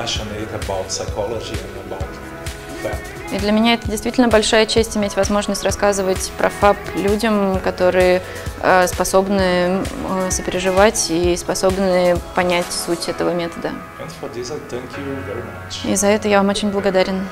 and compassionate about psychology and about FAP. И для меня это действительно большая честь иметь возможность рассказывать про ФАП людям, которые э, способны э, сопереживать и способны понять суть этого метода. And for this, I thank you very much. И за это я вам очень благодарен.